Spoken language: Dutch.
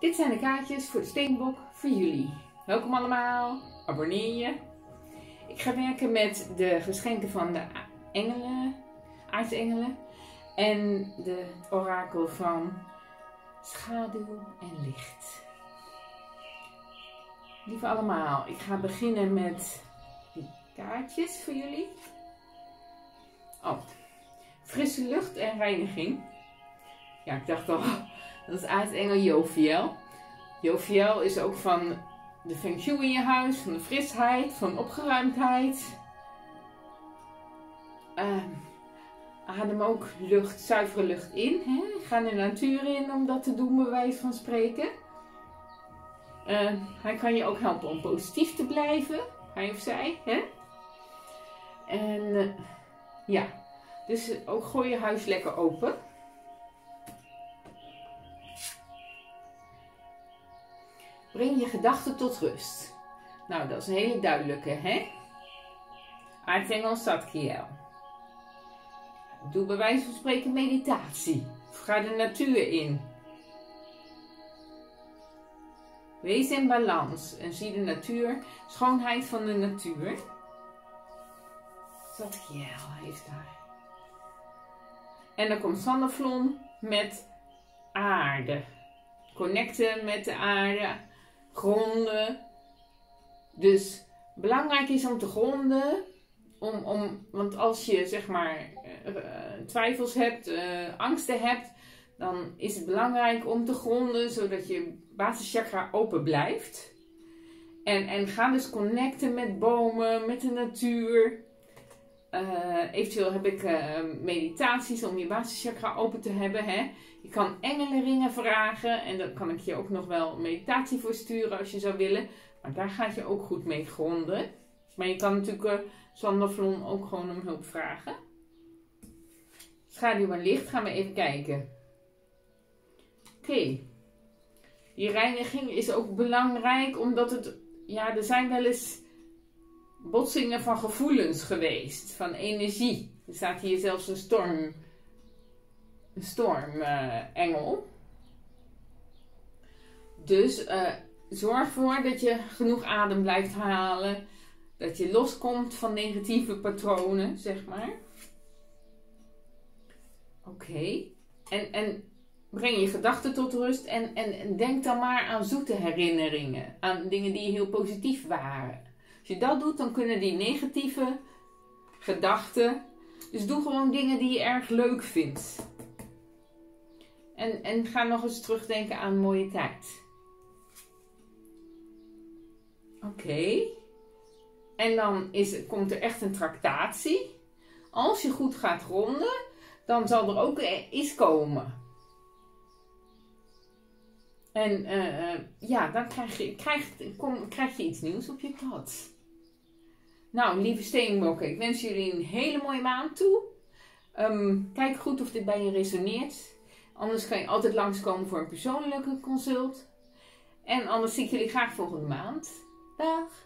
Dit zijn de kaartjes voor de Steenbok voor jullie. Welkom allemaal, abonneer je. Ik ga werken met de geschenken van de engelen, aartsengelen en de orakel van schaduw en licht. Lieve allemaal, ik ga beginnen met die kaartjes voor jullie. Oh, frisse lucht en reiniging. Ja, ik dacht al, dat is aartsengel Joviel. Joviel is ook van de feng shui in je huis, van de frisheid, van opgeruimdheid. Uh, adem ook lucht, zuivere lucht in. Hè? Ga de natuur in om dat te doen, bij wijze van spreken. Uh, hij kan je ook helpen om positief te blijven, hij of zij. Hè? En uh, ja, dus ook gooi je huis lekker open. Breng je gedachten tot rust. Nou, dat is een hele duidelijke, hè? Aartsengel Satkiel. Doe bij wijze van spreken meditatie. Ga de natuur in. Wees in balans en zie de natuur, schoonheid van de natuur. Satkiel heeft daar. En dan komt Sandeflon met aarde. Connecten met de aarde gronden. Dus belangrijk is om te gronden. Om, om, want als je zeg maar uh, twijfels hebt, uh, angsten hebt, dan is het belangrijk om te gronden zodat je basischakra open blijft. En, en ga dus connecten met bomen, met de natuur. Uh, eventueel heb ik uh, meditaties om je basischakra open te hebben. Hè? Je kan engelenringen vragen en daar kan ik je ook nog wel meditatie voor sturen als je zou willen. Maar daar gaat je ook goed mee gronden. Maar je kan natuurlijk uh, Sandervlon ook gewoon om hulp vragen. Schaduw en licht, gaan we even kijken. Oké. Okay. Die reiniging is ook belangrijk omdat het, ja, er zijn wel eens botsingen van gevoelens geweest, van energie. Er staat hier zelfs een storm, een stormengel. Uh, dus uh, zorg ervoor dat je genoeg adem blijft halen, dat je loskomt van negatieve patronen, zeg maar. Oké. En, en breng je gedachten tot rust en, en denk dan maar aan zoete herinneringen, aan dingen die heel positief waren. Als je dat doet, dan kunnen die negatieve gedachten. Dus doe gewoon dingen die je erg leuk vindt. En, en ga nog eens terugdenken aan een mooie tijd. Oké. En dan is, komt er echt een tractatie. Als je goed gaat ronden, dan zal er ook iets komen. En uh, ja, dan krijg je, krijg, kom, krijg je iets nieuws op je pad. Nou, lieve steenbokken, ik wens jullie een hele mooie maand toe. Um, kijk goed of dit bij je resoneert. Anders kan je altijd langskomen voor een persoonlijke consult. En anders zie ik jullie graag volgende maand. Dag!